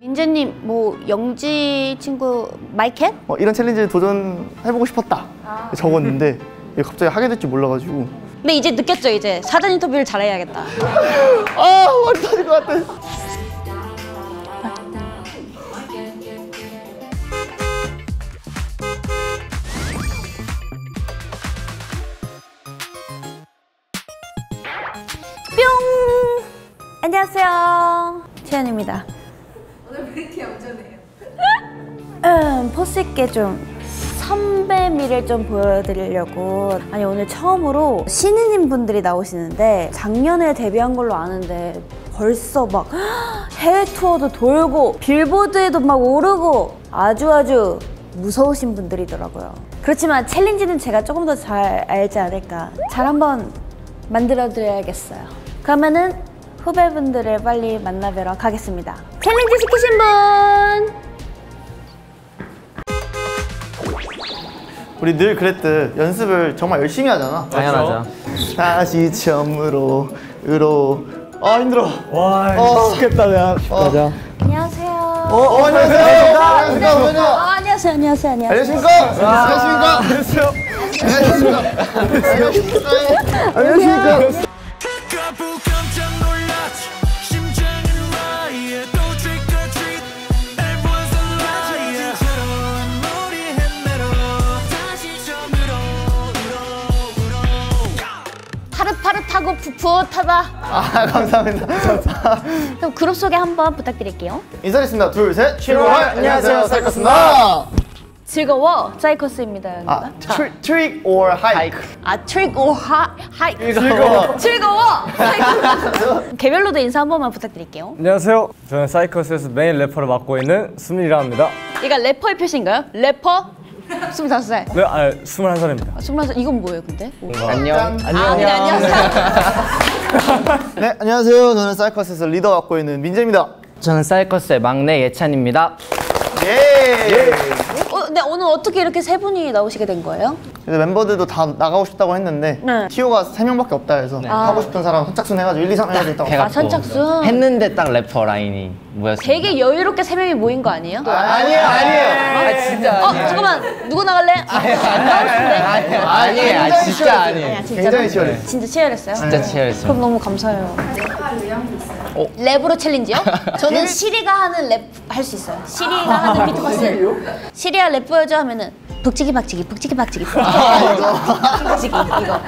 민재님 뭐 영지 친구 마이캣? 어, 이런 챌린지를 도전해보고 싶었다 적었는데 이게 갑자기 하게 될 줄 몰라가지고 근데 이제 느꼈죠 이제 사전 인터뷰를 잘해야겠다. 아 머리 터질 것 같아 뿅! 안녕하세요. 채연입니다. 이렇게 얌전해요? 음, 포스 있게 좀 선배미를 좀 보여드리려고. 아니 오늘 처음으로 신인인 분들이 나오시는데 작년에 데뷔한 걸로 아는데 벌써 막 해외 투어도 돌고 빌보드에도 막 오르고 아주 아주 무서우신 분들이더라고요. 그렇지만 챌린지는 제가 조금 더 잘 알지 않을까. 잘 한번 만들어 드려야겠어요. 그러면은 후배분들을 빨리 만나뵈러 가겠습니다 챌린지 시키신 분! 우리 늘 그랬듯 연습을 정말 열심히 하잖아. 당연하죠. 다시 처음으로 으로. 아 힘들어. 와, 어. 죽겠다, 내가. 맞아. 안녕하세요. 어, 어 안녕하세요. 안녕하세요. 아, 안녕하세요. 안녕하세요. 안녕하세요. 안녕하십니까? 안녕하십니까? 안녕하십니까? 안녕하십니까? 안녕하십니까 파릇파릇하고 풋풋하다. 아 감사합니다 그럼 그룹 소개 한번 부탁드릴게요. 인사드리겠습니다 둘셋 출발 안녕하세요 사이코스입니다 즐거워. 싸이커스입니다. 아 trick, trick or hike 아, trick or hi, hi. 즐거워. 즐거워. 싸이커스. 개별로도 인사 한 번만 부탁드릴게요. 안녕하세요. 저는 싸이커스에서 메인 래퍼를 맡고 있는 수민이라 합니다. 이가 래퍼의 표시인가요? 래퍼? 25살. 네, 아, 21살입니다. 21살. 이건 뭐예요, 근데? 안녕. 아, 네, 안녕하세요. 네 안녕하세요 저는 싸이커스에서 리더 맡고 있는 민재입니다 저는 사이커스의 막내 예찬입니다. 예 어, 근데 오늘 어떻게 이렇게 세 분이 나오시게 된 거예요? 그래서 멤버들도 다 나가고 싶다고 했는데 네. 티오가 3명밖에 없다 해서 하고 싶은 사람 선착순 해가지고 1, 2, 3 해가지고 있다고 아, 선착순. 했는데 딱 래퍼 라인이 모였습니다. 되게 여유롭게 세 명이 모인 거 아니에요? 아 니에요 아니에요 아 진짜 어, 잠깐만. 누구 나갈래? 아, 안 나올 텐데. 아니에요. 아, 진짜 아니에요. 굉장히 치열해 진짜 치열했어요? 진짜 치열했어요. 그럼 너무 감사해요. 랩으로 챌린지요? 저는 시리가 하는 랩 할 수 있어요. 시리가 하는 비트박스. 시리야 랩 보여줘 하면은 북치기 박치기 북치기 박치기 북치기 박치기 이거.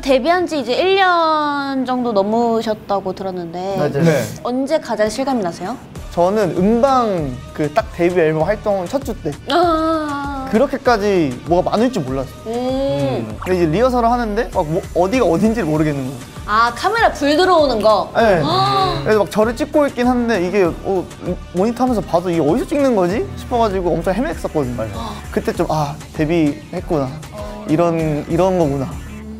데뷔한 지 이제 1년 정도 넘으셨다고 들었는데 맞아요 네. 언제 가장 실감이 나세요? 저는 음방 그 딱 데뷔 앨범 활동 첫 주 때 아, 그렇게까지 뭐가 많을 줄 몰랐어 음. 근데 이제 리허설을 하는데 막 뭐, 어디가 어딘지 를 모르겠는 거야 아 카메라 불 들어오는 거. 네. 그래서 막 저를 찍고 있긴 한데 이게 어, 모니터 하면서 봐도 이게 어디서 찍는 거지? 싶어가지고 엄청 헤맸었거든요. 그때 좀 아 데뷔했구나. 이런 이런 거구나.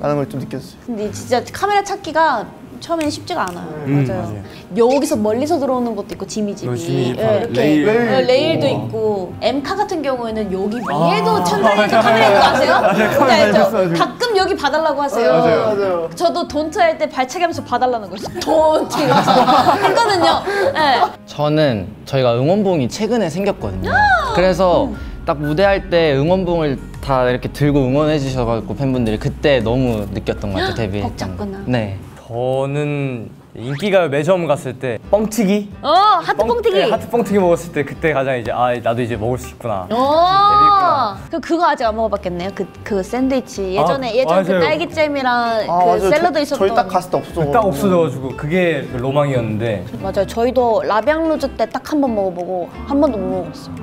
라는 걸 좀 느꼈어요. 근데 진짜 카메라 찾기가 처음에는 쉽지가 않아요. 음, 맞아요. 맞아요. 여기서 멀리서 들어오는 것도 있고 지미집이. 어, 지미집, 예, 이렇게 레일. 어, 레일 도 있고 엠카 같은 경우에는 여기 위에도 천장에도 카메라 있는 거 아세요? 뭔지 알죠? 가끔 여기 봐달라고 하세요. 맞아요. 저도 돈트 할 때 발차기 하면서 봐달라는 거 있어요. 돈트 이러면서 했거든요. 예. 저는 저희가 응원봉이 최근에 생겼거든요. 그래서 딱 무대할 때 응원봉을 다 이렇게 들고 응원해 주셔가지고 팬분들이 그때 너무 느꼈던 것 같아요 데뷔. 벅 찼구나. 네. 저는 인기가요 매점 갔을 때 뻥튀기? 어, 하트 뻥 튀기. 네, 하트 뻥튀기 먹었을 때 그때 가장 이제 아 나도 이제 먹을 수 있구나. 오, 데뷔구나. 그럼 그거 아직 안 먹어봤겠네요. 그, 그 샌드위치 예전에 아, 예전 그 맞아요. 딸기잼이랑 그 맞아요. 샐러드 저- 있었던. 저희 딱 갔을 때 없어서 딱 없어져가지고 그게 로망이었는데 맞아요. 저희도 La Vie en Rose 때 딱 한 번 먹어보고 한 번도 못 먹었어요.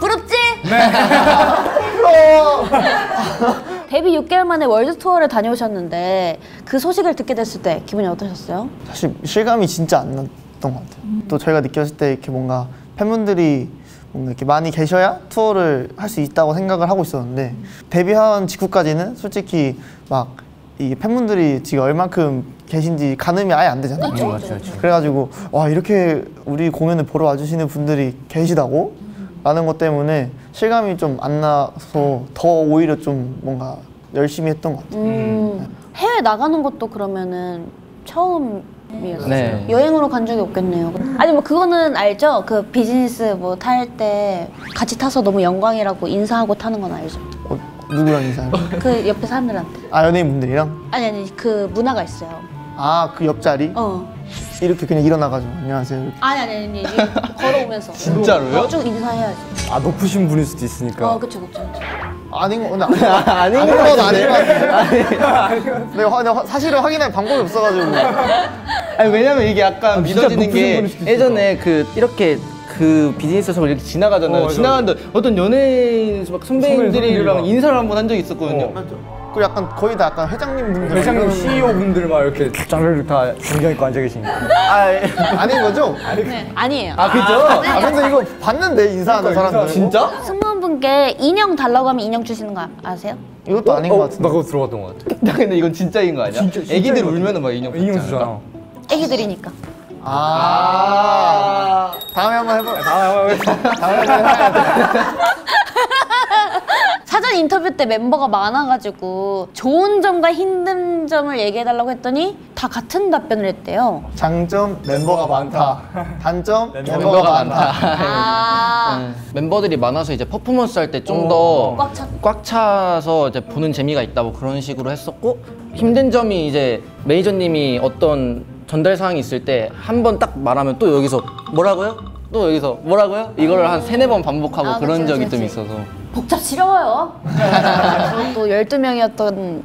부럽지? 데뷔 6개월 만에 월드 투어를 다녀오셨는데 그 소식을 듣게 됐을 때 기분이 어떠셨어요? 사실 실감이 진짜 안 났던 것 같아요. 또 저희가 느꼈을 때 이렇게 뭔가 팬분들이 뭔가 이렇게 많이 계셔야 투어를 할 수 있다고 생각을 하고 있었는데 데뷔한 직후까지는 솔직히 막 이 팬분들이 지금 얼만큼 계신지 가늠이 아예 안 되잖아요. 그렇죠. 맞죠, 맞죠. 그래가지고 와 이렇게 우리 공연을 보러 와주시는 분들이 계시다고 라는 것 때문에 실감이 좀 안 나서 더 오히려 좀 뭔가 열심히 했던 것 같아요. 음, 해외 나가는 것도 그러면은 처음 이었어요. 네. 여행으로 간 적이 없겠네요. 아니 뭐 그거는 알죠? 그 비즈니스 뭐 탈 때 같이 타서 너무 영광이라고 인사하고 타는 건 알죠? 어, 누구랑 인사해요? 그 옆에 사람들한테. 아 연예인분들이랑? 아니 아니 그 문화가 있어요. 아 그 옆자리? 어. 이렇게 그냥 일어나가지고 안녕하세요 이렇게. 아니 아니 아니, 아니 걸어오면서. 진짜로요? 쭉 인사해야지. 아 높으신 분일 수도 있으니까. 어 그쵸 그쵸. 그쵸. 아닌 거 근데 아닌 거 아닌 거 같은데 내가 화- 내가 사실을 확인할 방법이 없어가지고 아니 왜냐면 이게 약간 진짜 믿어지는 높으신 게 분일 수도 있을 예전에 그 이렇게 그 비즈니스석을 이렇게 지나가잖아요. 어, 맞아. 지나가는데 어떤 연예인 막 선배님들이랑 선배님들이랑. 인사를 한 번 한 적이 있었거든요. 어. 그 약간 거의 다 약간 회장님 분들 회장님 CEO 분들 막 이렇게 짱을 다 존경 있고 앉아 계시니까. 아 예. 아닌 거죠? 네 아니에요. 아 그죠? 아 근데 이거 봤는데 인사하는 그러니까 사람들 진짜? 승무원분께 인형 달라고 하면 인형 주시는 거 아세요? 이것도 아닌 것나 같은데 그거 들어봤던 것 같아. 나 근데 이건 진짜인 거 아니야? 진짜- 진짜인 애기들. 울면은 막 인형 받지 인형 않을까? 주잖아. 애기들이니까. 아 다음에 한번 해봐 다음에 한번 해봐야 돼 사전 인터뷰 때 멤버가 많아가지고 좋은 점과 힘든 점을 얘기해달라고 했더니 다 같은 답변을 했대요. 장점 멤버가 많다 단점 멤버가 멤버가 많다 아, 네. 멤버들이 많아서 이제 퍼포먼스 할 때 좀 더 꽉 차. 차서 이제 보는 재미가 있다고 그런 식으로 했었고 힘든 점이 이제 매니저님이 어떤 전달 사항이 있을 때 한 번 딱 말하면 또 여기서 뭐라고요? 또 여기서 뭐라고요? 이거를 한 세네 번 반복하고 아, 그런 그치, 적이 그치, 좀. 있어서 복잡스러워요. 또 12명이었던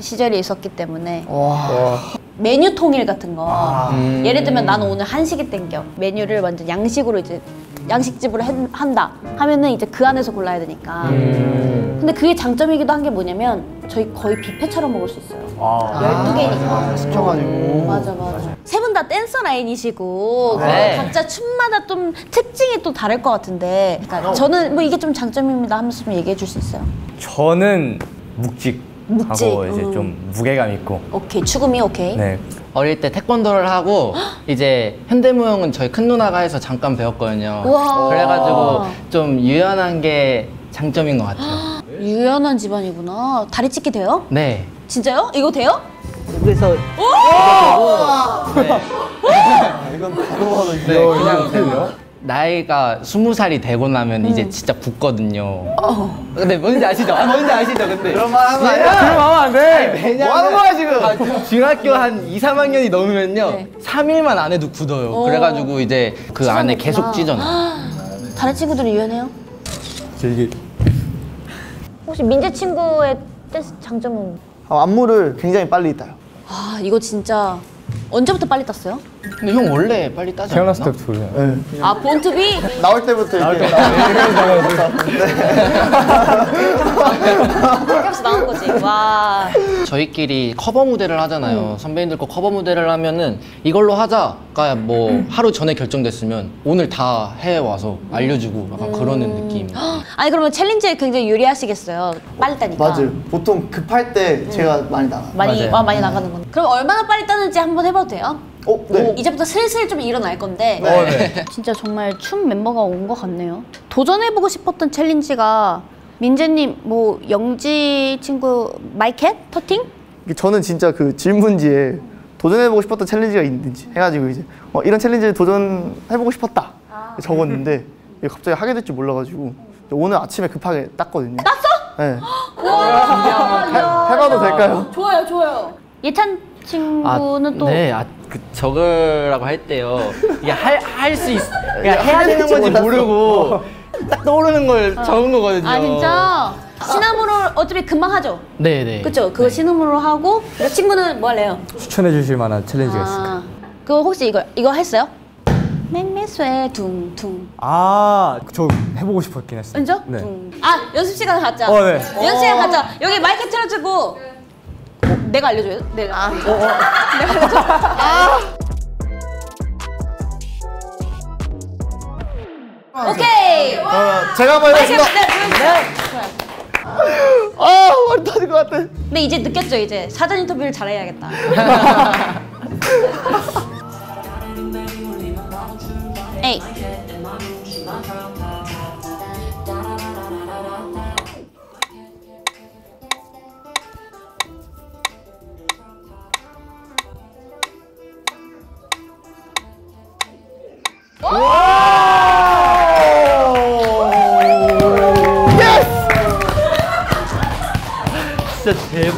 시절이 있었기 때문에 와 메뉴 통일 같은 거. 음. 예를 들면 나는 오늘 한식이 땡겨. 메뉴를 완전 양식으로 이제 양식집으로 해- 한다 하면은 이제 그 안에서 골라야 되니까. 음. 근데 그게 장점이기도 한 게 뭐냐면 저희 거의 뷔페처럼 먹을 수 있어요. 아. 12개니까. 시켜가지고 맞아 맞아. 세 분 다 댄서 라인이시고 네. 각자 춤마다 좀 특징이 또 다를 것 같은데 그러니까 저는 뭐 이게 좀 장점입니다 하면서 좀 얘기해 줄 수 있어요. 저는 묵직하고 묵직, 이제 음. 좀 무게감 있고. 오케이 추금이 오케이. 네. 어릴 때 태권도를 하고 이제 현대무용은 저희 큰 누나가 해서 잠깐 배웠거든요. 우와. 그래가지고 좀 유연한 게 장점인 것 같아요. 유연한 집안이구나. 다리 찢기 돼요? 네. 진짜요? 이거 돼요? 그래서 이건 바로 봐도 네, 귀여워 그냥 되요? 나이가 스무 살이 되고 나면 이제 진짜 굳거든요. 근데 뭔지 아시죠? 아, 뭔지 아시죠? 근데 그런 말 하면 안 돼. 그럼 하면 안 돼. 왜냐면 뭐 하는 거야, 지금? 아, 중학교 한 2, 3학년이 넘으면요. 네. 3일만 안 해도 굳어요. 그래가지고 이제 그 안에 계속 찢어놔. 다른 친구들은 유연해요? 저 이게 혹시 민재 친구의 댄스 장점은? 아, 안무를 굉장히 빨리 따요 아 이거 진짜 언제부터 빨리 땄어요? 근데 형 원래 빨리 따지? 태어났을 때부터 그래요. 네. 아 born to be? 나올 때부터 이렇게 그렇게 해서 나온 거지. 와. 저희끼리 커버 무대를 하잖아요. 선배님들 거 커버 무대를 하면은 이걸로 하자가 뭐 하루 전에 결정됐으면 오늘 다 해 와서 알려주고 약간 그러는 느낌. 아니 그러면 챌린지에 굉장히 유리하시겠어요. 빨리 따니까. 맞아요 보통 급할 때 제가 많이 나가요 많이 맞아요. 와 많이 나가는구나. 그럼 얼마나 빨리 따는지 한번 해봐도 돼요? 어? 네 이제부터 슬슬 좀 일어날 건데 어, 네. 진짜 정말 춤 멤버가 온 것 같네요. 도전해보고 싶었던 챌린지가 민재님 뭐 영지 친구 My Cat tutting? 저는 진짜 그 질문지에 도전해보고 싶었던 챌린지가 있는지 해가지고 이제 어, 이런 챌린지를 도전해보고 싶었다 적었는데 이게 갑자기 하게 될 줄 몰라가지고 오늘 아침에 급하게 땄거든요 땄어? 네 해, 해봐도 될까요? 좋아요 좋아요. 예찬 친구는 또 네, 아, 그 적으라고 할 때요. 이게 할수 있, 그냥 해야 되는 건지 몰랐어. 모르고 딱 떠오르는 걸 적은 거거든요. 아 진짜 신음으로 어차피 금방 하죠. 네, 네. 그쵸? 그거 신음으로 하고 그 친구는 뭐 할래요? 추천해 주실 만한 챌린지가 있을까요? 아 그거 혹시 이거 이거 했어요? 맹매쇠 둥둥 아, 저 해보고 싶었긴 했어요. 은죠? 네. 둥. 아 연습 시간 갖자. 어, 네. 연습 시간 갖자. 여기 마이크 틀어주고 어, 내가 알려줘요? 내가. 내가 알려줘. 아. 오케이. 어, 제가 한번 해보겠습니다 네, 좋아요. 아 머리 터질 것 같아 근데 이제 느꼈죠 이제 사전 인터뷰를 잘해야겠다. 에이.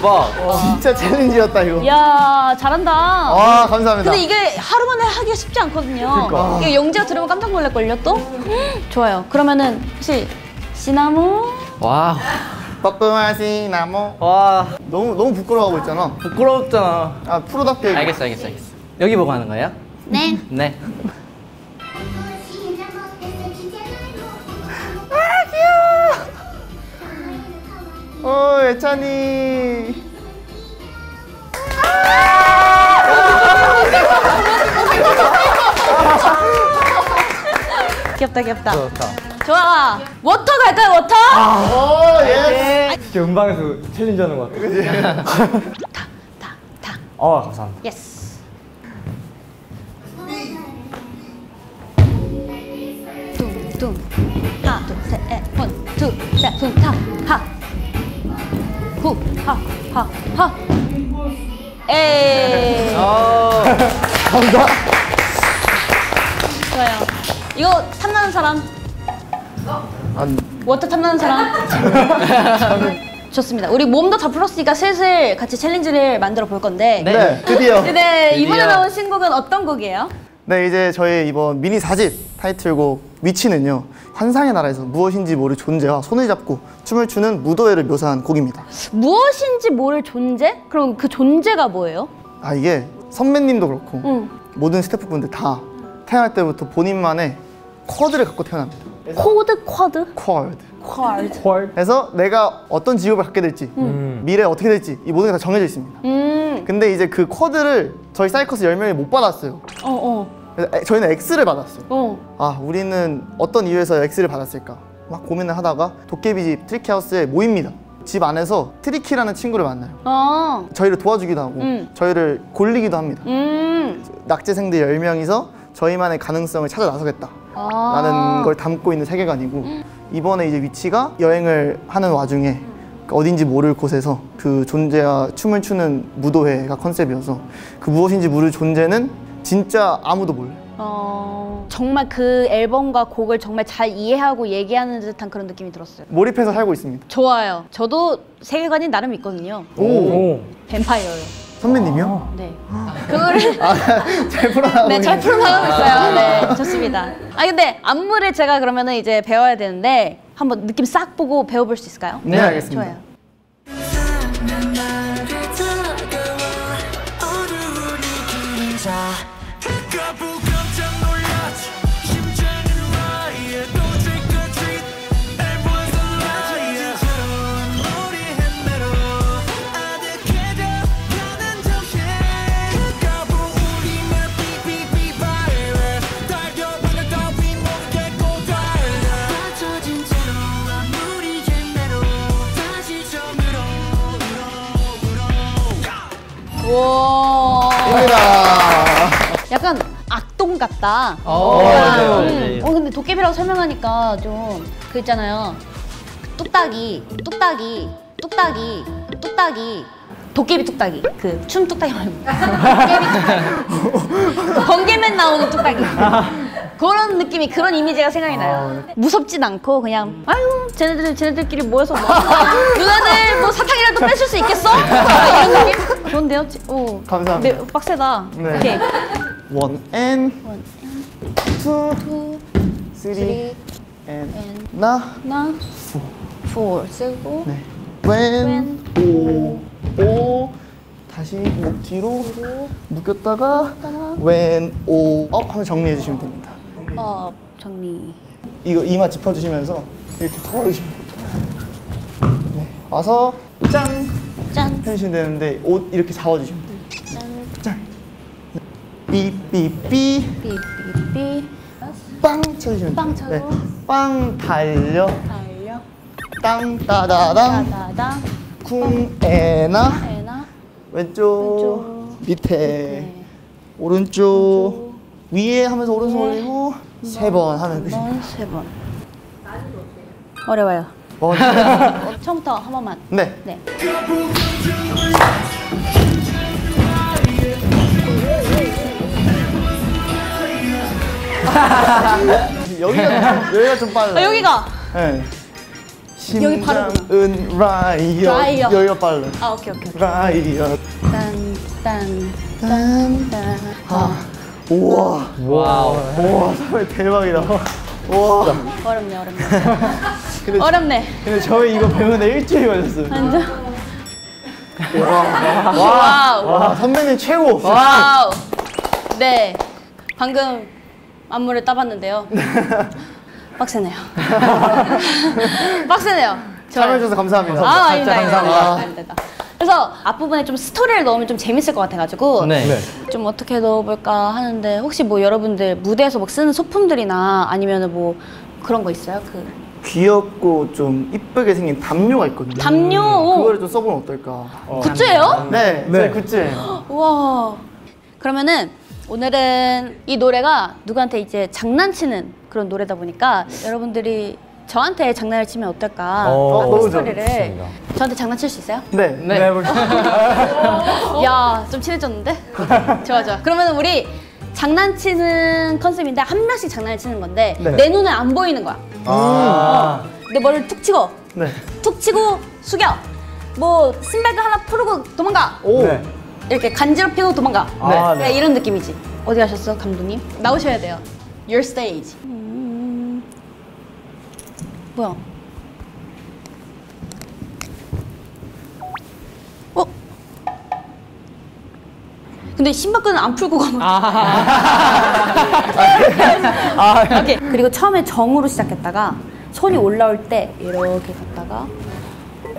대박. 진짜 챌린지였다 이거. 야 잘한다. 와 감사합니다. 근데 이게 하루 만에 하기가 쉽지 않거든요. 그러니까. 이게 영재가 들으면 깜짝 놀랄걸요 또? 좋아요. 그러면은 혹시 시나몬? 와. 뻐끔하시 나무. 와. 너무 너무 부끄러워하고 있잖아. 부끄럽잖아. 아 프로답게. 알겠어, 알겠어, 알겠어. 여기 보고 하는 거예요? 네. 네. 어 예찬이. 귀엽다 귀엽다. 좋다. 좋아. 워터 갈까요 워터? Oh yeah. 진짜 음방에서 챌린지 하는 것 같아. 아 감사합니다. Yes. 뚱뚱 하나 둘셋원투셋훈타하후 하 하 하 에이 감사. 좋아요 이거 탐나는 사람 안. 워터 탐나는 사람 좋습니다 우리 몸도 다 풀었으니까 슬슬 같이 챌린지를 만들어 볼 건데 네 드디어. 네, 이번에. 나온 신곡은 어떤 곡이에요? 네 이제 저희 이번 미니 4집 타이틀곡 Witch는요 환상의 나라에서 무엇인지 모를 존재와 손을 잡고 춤을 추는 무도회를 묘사한 곡입니다 무엇인지 모를 존재? 그럼 그 존재가 뭐예요? 아 이게 선배님도 그렇고 응. 모든 스태프분들 다 태어날 때부터 본인만의 코드를 갖고 태어납니다 코드 쿼드? 쿼드. 헐. 그래서 내가 어떤 직업을 갖게 될지 미래 어떻게 될지 이 모든 게 다 정해져 있습니다 음. 근데 이제 그 코드를 저희 싸이커스 10명이 못 받았어요 어, 어. 그래서 에- 저희는 X를 받았어요 어. 아 우리는 어떤 이유에서 X를 받았을까 막 고민을 하다가 도깨비집 Tricky House에 모입니다 집 안에서 Tricky라는 친구를 만나요 어. 저희를 도와주기도 하고 음. 저희를 골리기도 합니다 음. 낙제생들 10명이서 저희만의 가능성을 찾아 나서겠다 아. 라는 걸 담고 있는 세계관이고 이번에 이제 Witch가 여행을 하는 와중에 그 어딘지 모를 곳에서 그 존재와 춤을 추는 무도회가 컨셉이어서 그 무엇인지 모를 존재는 진짜 아무도 몰라요 어. 정말 그 앨범과 곡을 정말 잘 이해하고 얘기하는 듯한 그런 느낌이 들었어요. 몰입해서 살고 있습니다 좋아요. 저도 세계관이 나름 있거든요. 오. 뱀파이어요. 선배님이요? 네. 그거를 잘 풀어나가고 네, 잘. 풀어나가고 있어요. 네, 좋습니다. 아 근데 안무를 제가 그러면은 이제 배워야 되는데 한번 느낌 싹 보고 배워볼 수 있을까요? 네, 알겠습니다. 좋아요. 입니다. 약간 악동 같다. 어, 맞아요. 음, 어 근데 도깨비라고 설명하니까 좀 그 있잖아요. 뚝딱이, 뚝딱이, 뚝딱이, 뚝딱이. 도깨비 뚝딱이. 그 춤 뚝딱이 말고. 도깨비 뚝딱이. 번개맨 나오는 뚝딱이. 그런 느낌이 그런 이미지가 생각이 나요. 무섭진 않고 그냥 아유 쟤네들 쟤네들끼리 모여서 뭐 누나들 뭐 사탕이라도 뺏을 수 있겠어? 이런 느낌 좋은데요? 지- 오 감사합니다. 네, 빡세다. 네. 오케이. 원 and 투, 투, 쓰리 and 나 나, four 쓰고 네. when 오, 오 다시 목 뒤로 묶였다가 when 오업 하면 정리해 주시면 됩니다. 어 정리. 이거 이마 짚어주시면서 이렇게 털어주시면. 네. 와서 짠 짠. 해주시면 되는데 옷 이렇게 잡아주시면 돼요. 짠. 삐삐삐 삐삐삐. 빵 쳐주시면 빵. 쳐고. 빵 달려 달려. 땅 따다당 따다다. 쿵 에나 에나. 왼쪽, 왼쪽. 밑에 네. 오른쪽, 위에 하면서 오른손 올리고 세 번 하면 끝입니다. 번, 세 번. 어려워요. 어, 처음부터 한 번만. 네. 네. 여기가 좀, 여기가 좀 빨라. 아, 여기가. 네. 여기 바로 심장은 riot riot. 여기가 빨라 아 오케이 오케이. 라이엇 딴딴딴딴. 아, 우와 wow. 우와 정말 대박이다 우와 어렵네 어렵네. 근데, 어렵네. 근데 저희 이거 배우는데 일주일 걸렸어요 완전. Wow. 와 선배님 최고 wow. 네. 방금 안무를 따봤는데요. 빡세네요. 빡세네요. 참여해주셔서 감사합니다 아, 아닙니다. 감사합니다. 아닙니다. 그래서 앞부분에 좀 스토리를 넣으면 좀 재밌을 것 같아가지고 네. 좀 어떻게 넣어볼까 하는데 혹시 뭐 여러분들 무대에서 막 쓰는 소품들이나 아니면 뭐 그런 거 있어요? 그 귀엽고 좀 이쁘게 생긴 담요가 있거든요 담요? 오. 그거를 좀 써보면 어떨까 굿즈예요? 네, 네. 굿즈예요 우와. 그러면은 오늘은 이 노래가 누구한테 이제 장난치는 그런 노래다 보니까 여러분들이 저한테 장난을 치면 어떨까? 어, 스토리를 좋습니다. 저한테 장난칠 수 있어요? 네. 네. 야, 좀 친해졌는데? 좋아, 좋아. 그러면 우리 장난치는 컨셉인데 한 명씩 장난을 치는 건데 네. 내 눈에 안 보이는 거야. 아. 내 머리를 툭 치고 네. 툭 치고 숙여. 뭐 신발도 하나 풀고 도망가. 오. 네. 이렇게 간지럽히고 도망가. 아, 네, 네. 이런 느낌이지. 어디 가셨어, 감독님? 나오셔야 돼요. Your stage. 음... 뭐야? 어? 근데 신발끈은 안 풀고 가면 아, 오케이. 그리고 처음에 정으로 시작했다가 손이 올라올 때 이렇게 갔다가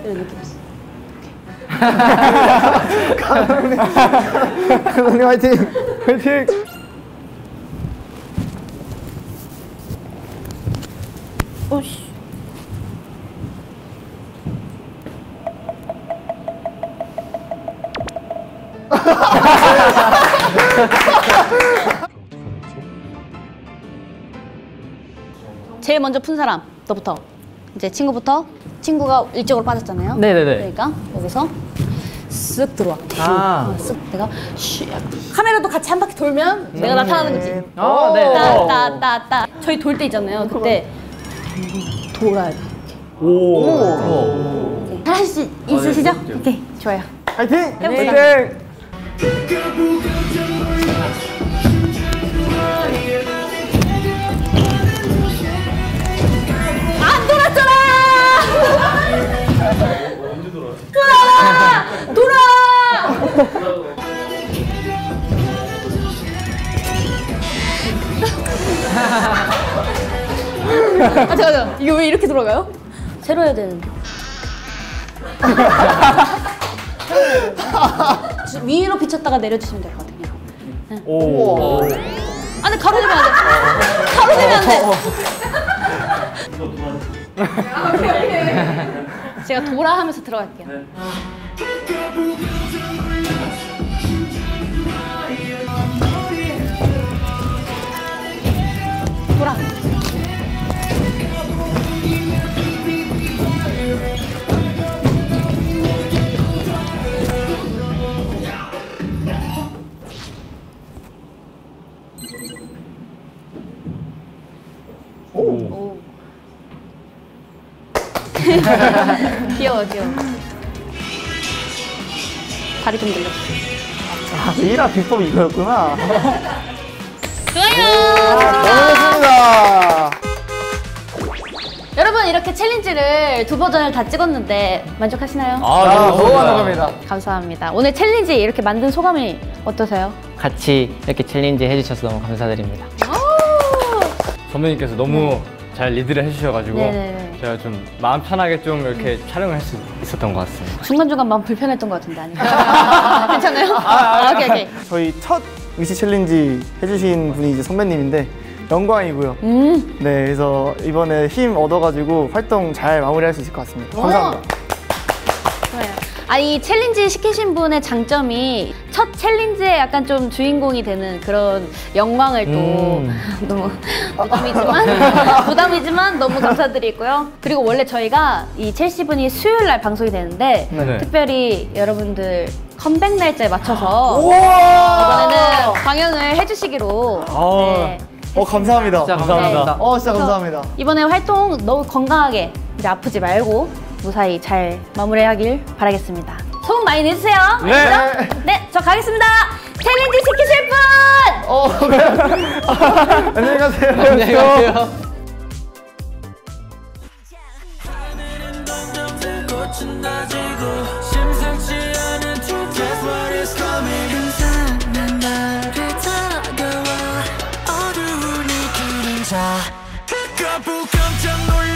이런 느낌이었어. 감독님 화이팅! 화이팅! 오씨. 제일 먼저 푼 사람 너부터 이제 친구부터 친구가 이쪽으로 빠졌잖아요. 네네네. 그러니까 여기서 쓱 들어와. 아. 어, 쓱 내가 쉬 카메라도 같이 한 바퀴 돌면 내가 나타나는 거지. 아, 네. 따따따따 저희 돌 때 있잖아요. 그때 돌아야 돼. 오. 할수 있으시죠? 오케이 좋아요. 화이팅! 해보자. 아! 아 잠깐 잠깐 이거 왜 이렇게 돌아가요? 새로 해야 되는데. 주- 위로 비쳤다가 내려주시면 될 것 같아요. 네. 오. 아, 근데 가로 되면 안 돼. 가로 되면 안 돼. 제가 돌아 하면서 들어갈게요. 오. 귀여워, 귀여워. 다리 좀 늘려. 아, 일화 비법이 이거였구나. 좋아요. 잘했습니다. 여러분 이렇게 챌린지를 두 버전을 다 찍었는데 만족하시나요? 아, 아, 너무 너무. 만족합니다. 감사합니다. 오늘 챌린지 이렇게 만든 소감이 어떠세요? 같이 이렇게 챌린지 해주셔서 너무 감사드립니다. 선배님께서 너무 잘 리드를 해주셔가지고 네네네. 제가 좀 마음 편하게 좀 이렇게 촬영을 할 수 있었던 것 같습니다. 중간중간 마음 불편했던 것 같은데 아니요? 괜찮아요? 아, 오케이 오케이. 저희 첫 Witch 챌린지 해주신 분이 이제 선배님인데 영광이고요. 음. 네, 그래서 이번에 힘 얻어가지고 활동 잘 마무리할 수 있을 것 같습니다. 감사합니다. 아, 이 챌린지 시키신 분의 장점이 첫 챌린지에 약간 좀 주인공이 되는 그런 영광을 또 음. 너무 부담이지만 부담이지만 너무 감사드리고요. 그리고 원래 저희가 이 첼시 분이 수요일 날 방송이 되는데 네네. 특별히 여러분들 컴백 날짜에 맞춰서 우와! 이번에는 방영을 해주시기로 아. 네, 어, 감사합니다. 진짜 감사합니다. 감사합니다. 어, 진짜 감사합니다. 이번에 활동 너무 건강하게 이제 아프지 말고 무사히 잘 마무리하길 바라겠습니다. 소문 많이 내주세요. 네. 네, 저 가겠습니다. 챌린지 시키실 분! 어, 네. 안녕히 가세요. 안녕히 가세요. 깜짝 놀라